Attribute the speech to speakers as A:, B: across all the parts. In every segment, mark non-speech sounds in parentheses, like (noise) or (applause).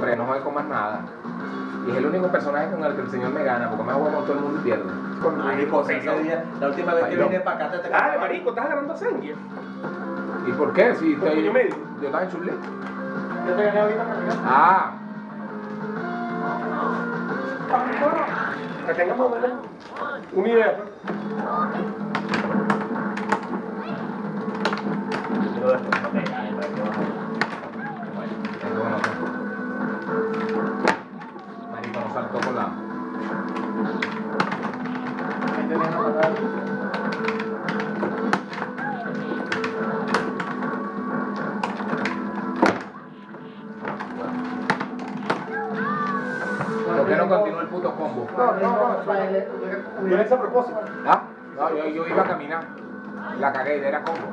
A: 3, no juegue con más nada. Y es el único personaje con el que el señor me gana, porque me juego con todo el mundo y pierdo.
B: Marico, si ese día, la última vez que vine para acá te te
C: Dale, marico, estás agarrando sangre.
A: ¿Y por qué? Si
C: Por
A: estoy,
C: puño medio.
A: yo estaba en chulé.
D: Yo te gané ahorita para acá.
A: Ah,
C: Que tengamos ¿verdad? una idea. pues. Hice a propósito.
A: ¿Ah? No, yo, yo iba a caminar. La cagué era combo.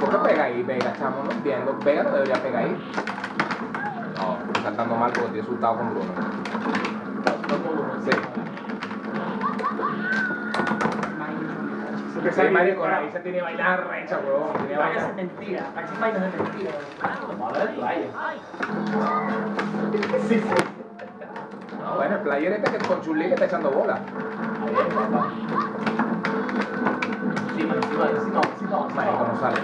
A: ¿Por qué pega ahí, Vega, chamo? No entiendo. Vega no debería pegar ahí. No, estoy saltando mal porque estoy asustado con Bruno. Sí. Sí, marico, ahí se tiene que bailar recha, huevón. Tiene bailar.
D: de mentira, parecen vainas de mentira.
A: No, bueno, el player este que con Chulí le está echando bola.
D: Encima, encima, encima, encima,
A: Marico, no sale.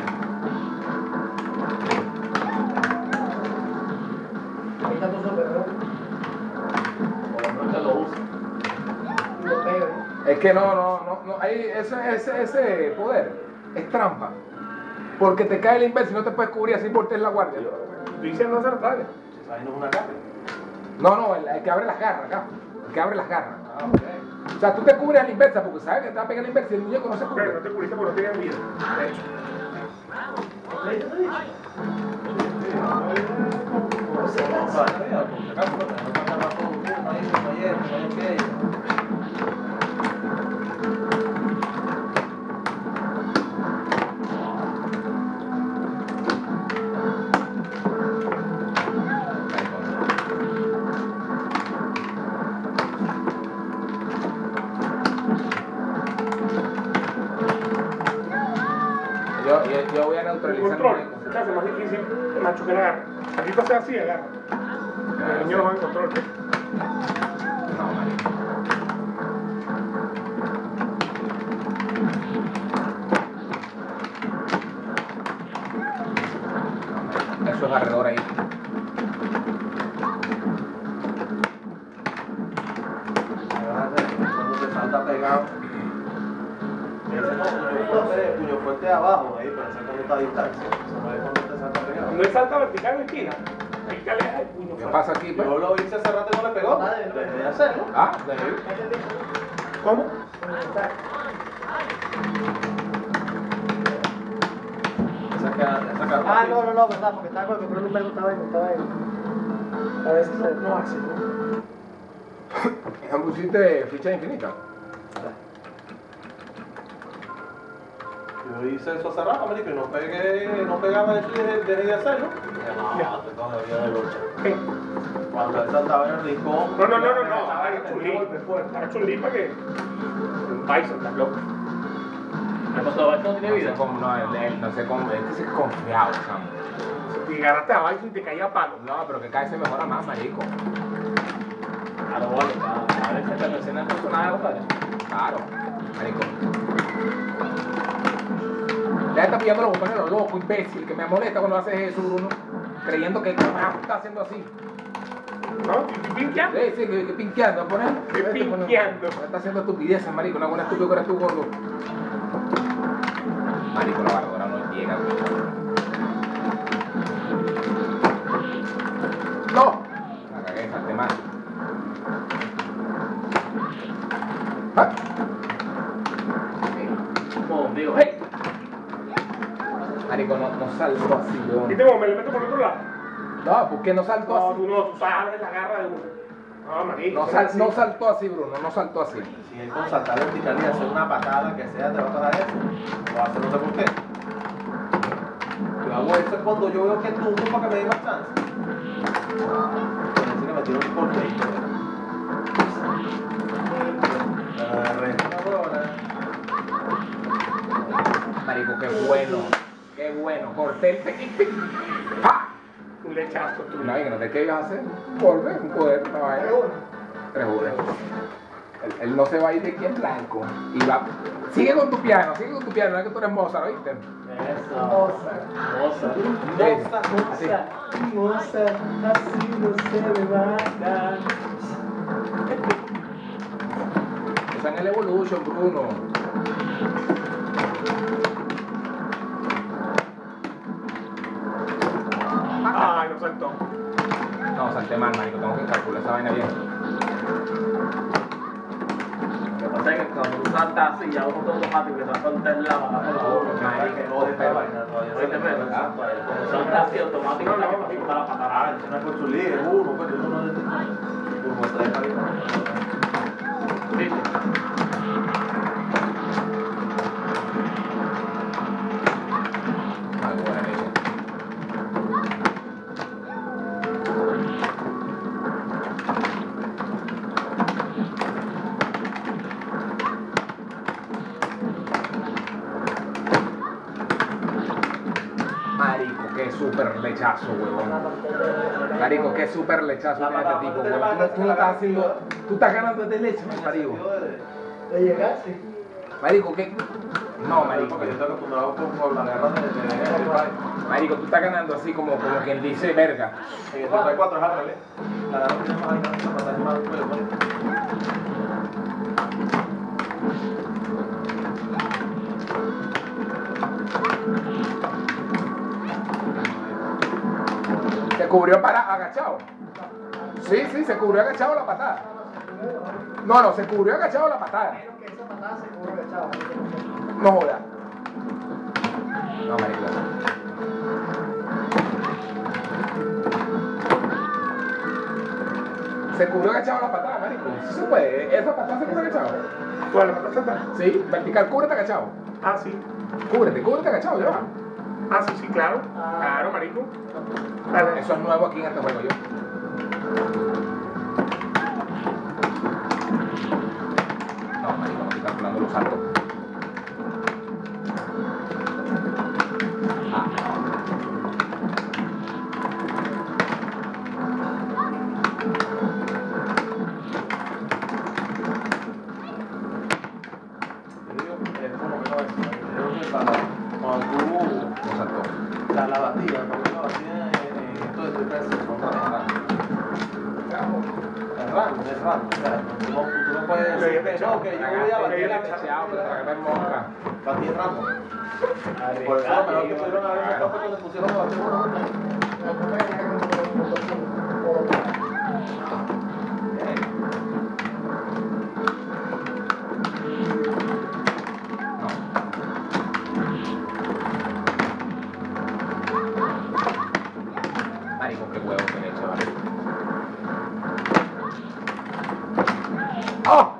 D: Ahí está tu super, ¿no?
B: lo usa.
D: Y lo pega, ¿eh?
A: Es que no, no, no, no, ahí ese, ese, ese poder es trampa. Porque te cae el inverso y no te puedes cubrir así por en la guardia.
C: Estoy diciendo hacer tal.
B: Esa vaina es una carne.
A: No, no, el, el que abre las garras, acá. El que abre las garras. O sea, tú te cubres a la inversa porque sabes que te va a pegar la inversa y el muñeco no se
C: Pero
A: cubre.
C: no te cubriste porque no tenías vida. De hecho.
A: Yo voy a neutralizar
C: control se hace más difícil macho que la agarra. Aquí haces así, agarra. El niño no va en control.
A: Eso es barredor ahí.
B: Fuerte abajo, ahí, pero ese cuando está a distancia. No es salta
C: vertical en esquina, que el puño.
A: ¿Qué pasa aquí, pues?
B: Yo lo hice hace rato y no le pegó. Dejé de hacerlo.
A: Ah, de ahí.
C: ¿Cómo?
B: Queda, queda
D: Ah, no, no, no, verdad, porque estaba con el control numérico, estaba ahí, estaba ahí. A veces no, no ¿no?
A: Ya pusiste ficha infinita.
B: Yo hice eso hace rato, marico, y no pegué, no pegaba eso y dejé, dejé de hacerlo. Dije, no, te todavía de lucha.
C: ¿Qué?
B: Cuando él saltaba en el rincón.
C: No, no, no, no, no.
B: Estaba el
C: chulí. Haga chulí para que. Un Bison, estás loco.
E: ¿Qué pasó? ¿Esto no tiene vida?
A: no, él, él no sé cómo, es que sí es confiado, chamo.
C: Si te agarraste a Bison y te caía a palo.
A: No, pero que vez se mejora más, marico.
E: Claro, vale, a a ver si esta escena es personaje, compadre.
A: Claro, marico. Ya está pillando los botones a locos, imbécil, que me molesta cuando haces eso, Bruno. Creyendo que está haciendo así.
C: ¿No? Pinqueando.
A: Sí, sí, que, que pinqueando, poner.
C: Que pinqueando.
A: Está haciendo estupideces, marico. Una buena estúpido que eres tú, gordo. Marico, la barbadora no llega, güey. salto así, weón.
C: Viste me le meto por el otro lado.
A: No, ¿por qué no saltó
C: no,
A: así?
C: Tú no, tú sabes la garra de uno. No, marido,
A: no, sal, no saltó así, Bruno, no saltó así.
B: Si él con saltar vertical y hacer una patada que sea, te va a parar eso. Lo hace, no sé por qué. Yo hago eso cuando yo veo que tú para que me dé más chance. Parece que me tiro un porteito. Marico, qué bueno y
A: corté el tic, ¡pa!
C: Un lechazo tú.
A: No, no sé qué ibas a hacer. Volver, un poder, una vaina.
D: Tres uno.
A: Él, él no se va a ir de aquí en blanco. Y va. Sigue con tu piano, sigue con tu piano, no es que tú eres Mozart, ¿oíste?
E: Eso.
D: Mozart.
E: Mozart.
A: Sí.
E: Mozart. Mozart. Así no se me va a dar.
A: Está en el Evolution, Bruno.
C: No,
A: salté mal, marico, tengo que calcular esa vaina bien.
E: Lo que pasa es que cuando tú saltas así, ya uno todo automático que salta un tel lava.
B: No, esta vaina todavía
E: Oíste, pero. Cuando saltas así, automático, la que pasa la patada.
B: Ah, es una consulía, es uno, pues uno no es tres
A: lechazo, huevón. Marico, qué super lechazo tiene este tipo, huevón. Tú, estás haciendo, tú estás ganando de leche, marico.
D: Le llegaste.
A: Marico, qué. No, marico.
B: Porque yo estoy acostumbrado con, con la guerra de.
A: Marico, tú estás ganando así como, como quien dice verga.
B: En el 34 es al revés. La guerra tiene más alcance, la
A: cubrió para agachado. Sí, sí, se cubrió agachado la patada. No, no, se cubrió agachado la patada.
D: Menos que esa patada se cubre agachado.
A: No joda. No, marico. Se cubrió agachado la patada, marico. Sí se puede. Esa patada se cubre agachado.
C: ¿Cuál la patada?
A: Sí, vertical, cúbrete agachado.
C: Ah, sí.
A: Cúbrete, cúbrete agachado, ya va.
C: Ah, sí, sí, claro. Claro, marico. Dale.
A: Eso es nuevo aquí en este juego, yo. No, marico, no estoy calculando los saltos. Agachado, pero te agarré mosca.
B: Batir ramo. Por eso mejor que pudieron haber hecho fue que le pusieron a.
A: Marico, qué huevo que le eché, vale. ¡Oh!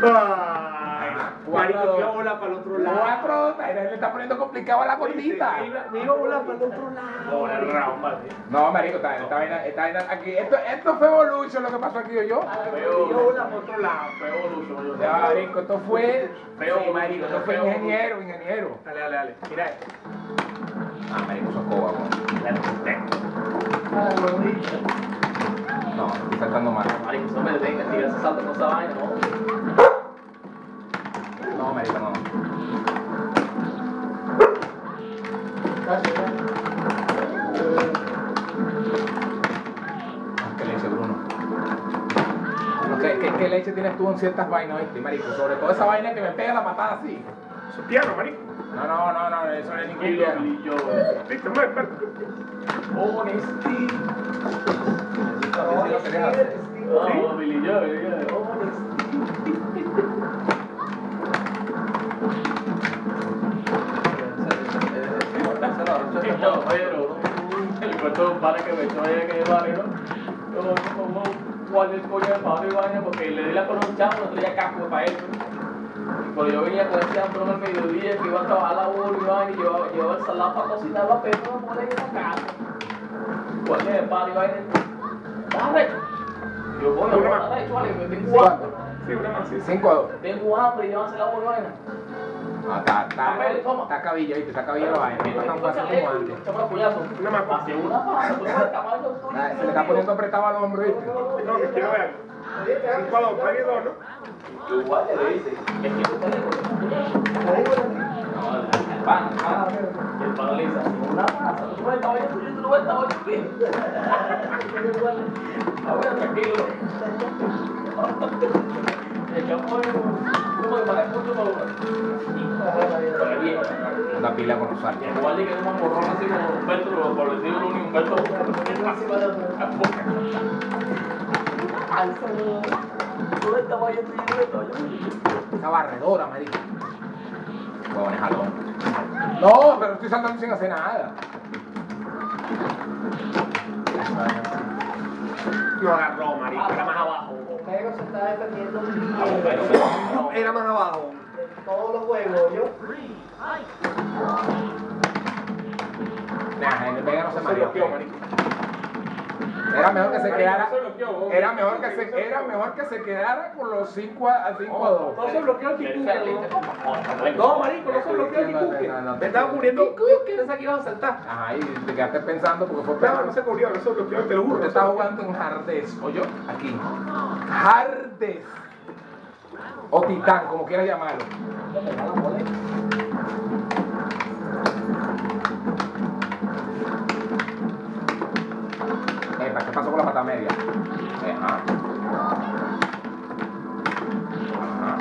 C: Marico,
A: Cuatro.
C: me iba a volar para el otro lado.
A: Cuatro, le está poniendo complicado a la gordita.
C: Me iba- Me iba a volar para el otro lado.
A: No, marico, esta, esta vaina, esta vaina aquí, esto, esto fue Evolution lo que pasó aquí, yo.
C: Me iba a volar para el otro lado.
E: Fue evolución, yo
A: Ya, marico, esto fue,
E: Feo,
A: sí, marico, esto fue ingeniero, ingeniero.
C: Dale, dale, dale. Mira esto.
A: Ah, marico, son coba, weón.
E: Resisté.
A: No, estoy saltando mal.
E: Marico, eso me detenga, tira ese salto con esa vaina, ¿no?
A: No, ciertas vainas, oíste, marico? Sobre todo esa vaina que me pega la patada así.
C: Su piano, marico.
A: No, no, no, no, eso no es ningún
E: Y yo,
A: piano.
E: y yo,
C: Listo, espera.
E: honesty. Oh, Billy Joe, honesty. El cuento vale que me echó allá que vale, ¿no? Como, como, cuál es coño de Pablo y vaina, porque le di la con un chavo, no traía casco para él. Cuando yo venía con ese hambrón al mediodía, que iba a trabajar la y vaina, y llevaba, llevaba el salado para cocinar, a pedir una bola ahí en la casa. ¿Cuál es el Pablo y vaina? Dale. Yo voy a
C: Una más.
E: dale, chuale, me metí cuatro.
C: Sí, una más, sí.
A: 5 a 2.
E: Tengo hambre y llévanse la buena.
A: No, está, está,
E: Toma.
A: está cabilla, ¿viste? Está cabilla la vaina. No es tan fácil como antes.
E: No el tamaño tuyo.
A: Ah, Se le está poniendo apretado al hombro, ¿viste?
C: No, que quiero ver. Dos, pagué dos, ¿no?
E: Igual le dice, es que tú te le No, el pan, el pan. Y el pan le dice, una pasa, tú no tú. (laughs) Ahora tranquilo. Es de.
A: Una pila con los saltos.
E: Igual le quedó un morrón así como Humberto, por decirlo un Humberto. El tamaño tuyo.
A: Esa barredora, marico. Huevones jalón. No, pero estoy saltando sin hacer nada.
C: Lo agarró, marico. Abajo.
D: Pero se está defendiendo
C: Era más abajo.
D: de todos los juegos, yo.
A: Nah, el Vega no se
C: Se
A: mareó. Era mejor que se quedara. Era mejor que se, era mejor que se quedara con los 5 a 5 a 2.
C: No se bloqueó el Kikuke. No, marico, no se bloqueó el
A: No,
C: Kikuke.
A: no, no, no.
C: Me estaba cubriendo Kikuke, pensaba que ibas a saltar.
A: Ajá, y te quedaste pensando porque fue peor.
C: no se cubrió, no se bloqueó, te lo juro.
A: Usted está jugando en Hardest, ¿o yo? Aquí. Hardest. O Titán, como quieras llamarlo. ¿Qué pasó con la pata media? Ajá. Ajá.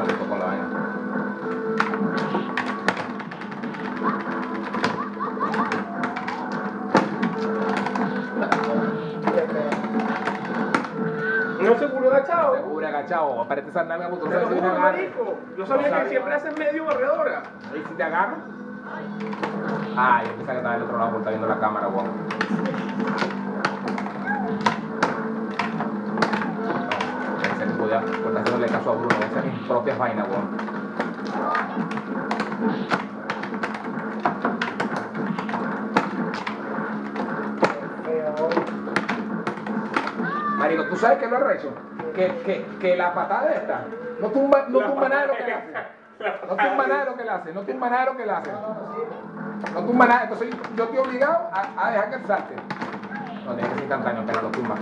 A: Ay, con la vaina.
C: No se cubrió agachado.
A: Se cubre agachado, aparece esa nalga, tú
C: Te lo
A: sabes si.
C: Yo sabía que siempre hacen medio barredora.
A: ¿Y si te agarra? Ah, yo pensaba que estaba del otro lado porque está viendo la cámara, weón. No, tipo ya, por estar haciéndole caso a Bruno, esas son mis propias vainas, weón. Marico, ¿tú sabes qué es lo arrecho? Que, que, que la patada esta no tumba, no tumba nada de lo que le hace. No tumba nada de lo que le hace, no tumba nada de lo que le hace. No tumba nada, entonces yo estoy obligado a, a dejar que salte. No, tiene que ser instantáneo, pero lo tumba.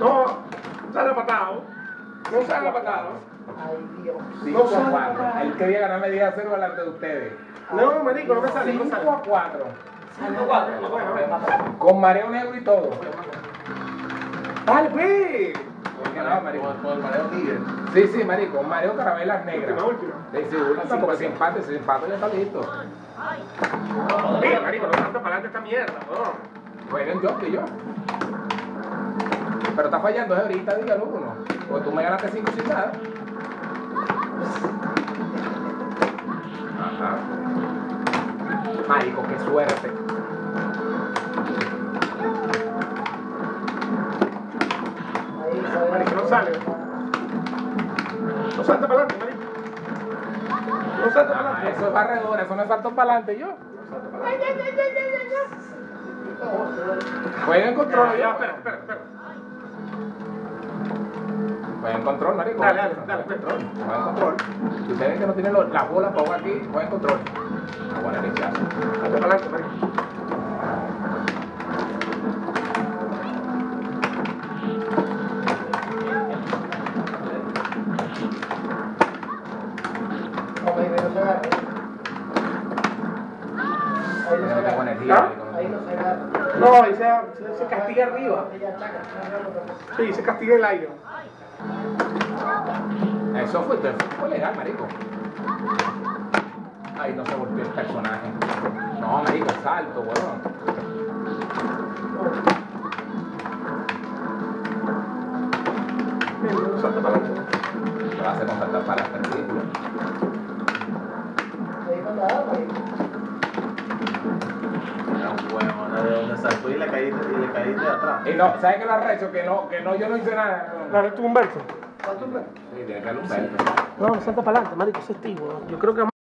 A: No,
C: sale patado. No sale patado.
D: Ay, Dios.
A: Cinco
C: No
A: a
C: sale.
A: cuatro. Él quería ganar medida cero delante de ustedes.
C: No, marico, no me sale, no
A: 5
C: sale.
A: a 4. Con mareo negro y todo.
C: Dale, pues.
A: ¿Por qué no, marico?
E: Con el mareo tigre.
A: Sí, sí, marico, un mareo carabelas negras.
C: Última.
A: Sí, última, porque si empate, si empate ya está listo.
C: Mira, marico, no salta para adelante esta mierda, weón.
A: Jueguen yo que yo. Pero está fallando, es ahorita, dígalo uno. Porque tú me ganaste 5 sin nada. Ajá. Marico, qué suerte.
D: Sale.
C: No salta para adelante, marico. No salta para
A: Ajá,
C: adelante.
A: eso es barredora, eso no es salto para adelante yo. Jueguen control
C: Ya, espera, espera, espera.
A: Jueguen control, marico.
C: Dale, dale, dale,
A: Jueguen control. Jueguen control. Si ustedes ven que no tienen los- las bolas para jugar aquí, jueguen control. Ah, buena lechazo.
C: Salta para adelante, marico. Sí, se castiga el aire.
A: Eso fue, fue legal, marico. Ay, no se volvió el personaje. No, marico, salto, weón.
C: Salta para adelante.
A: Lo hace con saltar para el
B: atrás.
A: Y no, ¿sabes qué lo arrecho? Que no, que no, yo no hice nada.
C: Dale tú, Humberto. ¿Cuánto es?
A: Sí, tiene que lucir.
C: No, no salta para adelante, marico, ese es tío. Yo creo que